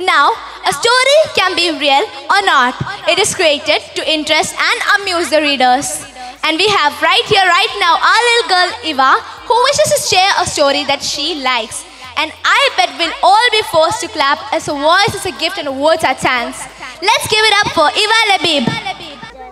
Now, a story can be real or not. It is created to interest and amuse the readers. And we have right here, right now, our little girl Eva, who wishes to share a story that she likes. And I bet we'll all be forced to clap as her voice is a gift and words are chance. Let's give it up for Eva Labeeb.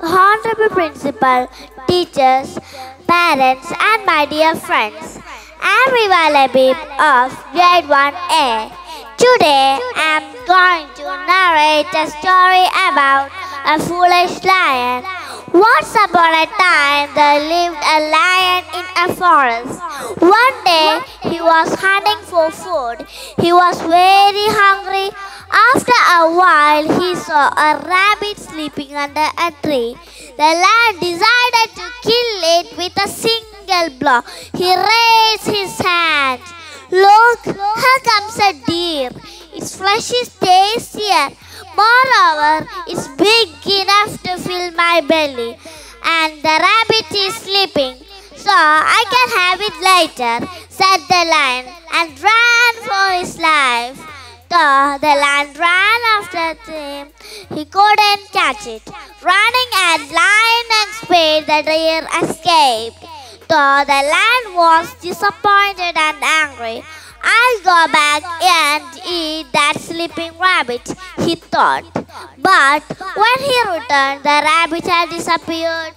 Honorable Principal, teachers, parents, and my dear friends. I'm Eva Labeeb of Grade 1A. Today, I'm going to narrate a story about a foolish lion. Once upon a time, there lived a lion in a forest. One day, he was hunting for food. He was very hungry. After a while, he saw a rabbit sleeping under a tree. The lion decided to kill it with a single blow. He raised his hand. Look, comes a deer. Its flesh is tastier. Moreover, it's big enough to fill my belly. And the rabbit is sleeping. So I can have it later, said the lion, and ran for his life. So the lion ran after him. He couldn't catch it. Running at lion and speed, the deer escaped. So the lion was disappointed and angry. I'll go back and eat that sleeping rabbit, he thought. But when he returned, the rabbit had disappeared.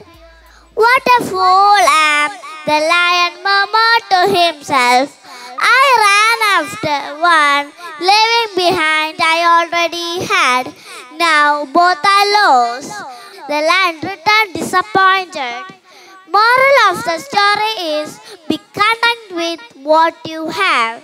What a fool I am, the lion murmured to himself. I ran after one, leaving behind I already had. Now both are lost. The lion returned disappointed. Moral of the story is be content with what you have.